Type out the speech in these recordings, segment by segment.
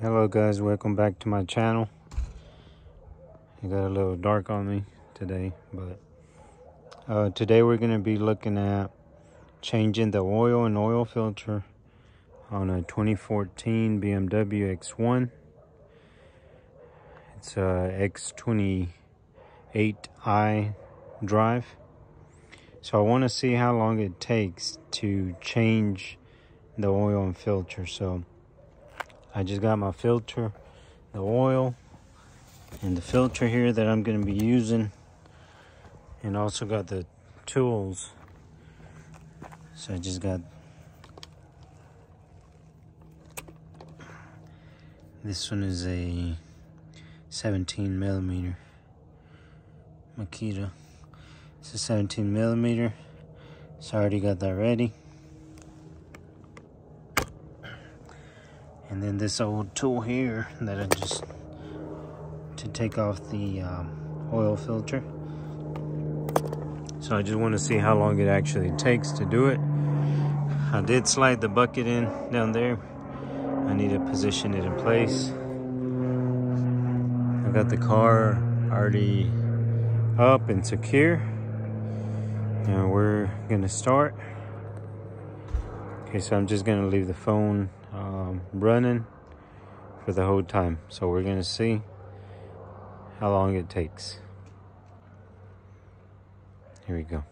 hello guys. Welcome back to my channel. It got a little dark on me today but uh, today we're going to be looking at changing the oil and oil filter on a 2014 BMW X1 it's a X28i drive. So I want to see how long it takes to change the oil and filter. So I just got my filter, the oil, and the filter here that I'm going to be using. And also got the tools. So I just got this one is a 17 millimeter Makita. It's a 17 millimeter. So I already got that ready. And then this old tool here that I just to take off the um, oil filter. So I just want to see how long it actually takes to do it. I did slide the bucket in down there. I need to position it in place. I got the car already up and secure. And we're gonna start. Okay so I'm just gonna leave the phone um, running for the whole time. So we're gonna see how long it takes. Here we go.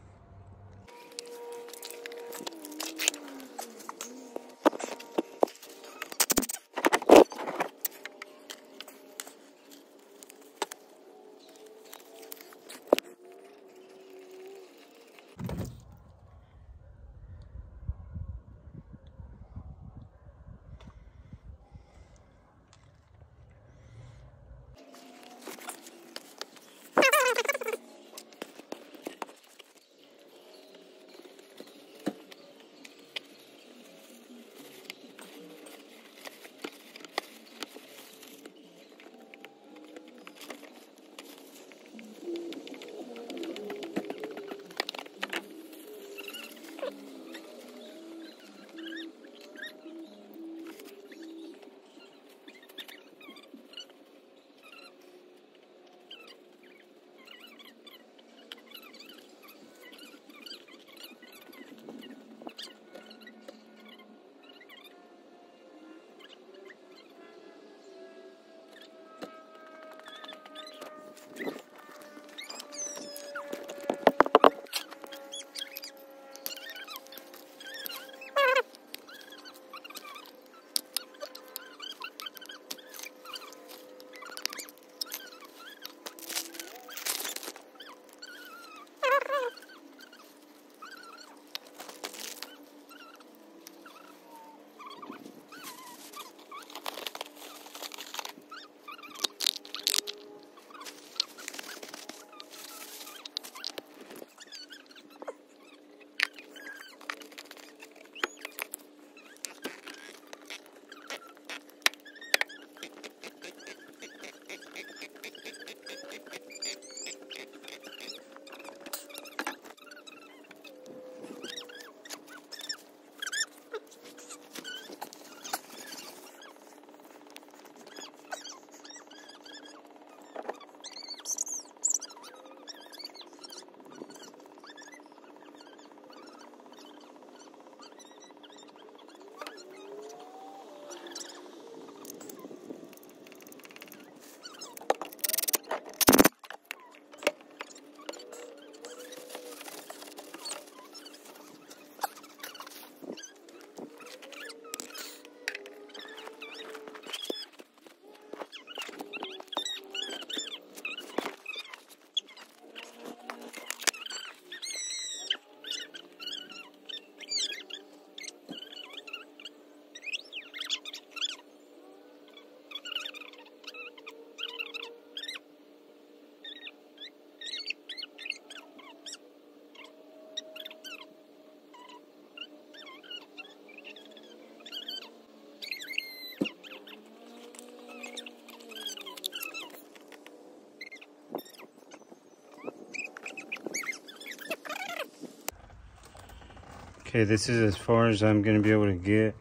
Okay, this is as far as I'm going to be able to get.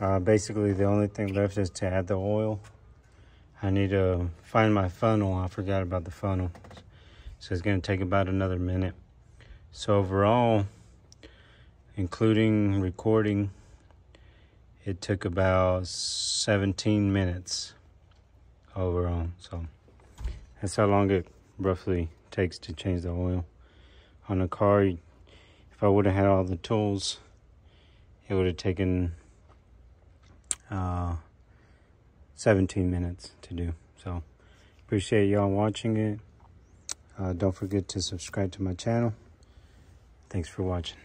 Uh, basically, the only thing left is to add the oil. I need to find my funnel. I forgot about the funnel. So it's going to take about another minute. So overall, including recording, it took about 17 minutes overall. So that's how long it roughly takes to change the oil on a car. I would have had all the tools, it would have taken uh, 17 minutes to do. So appreciate y'all watching it. Uh, don't forget to subscribe to my channel. Thanks for watching.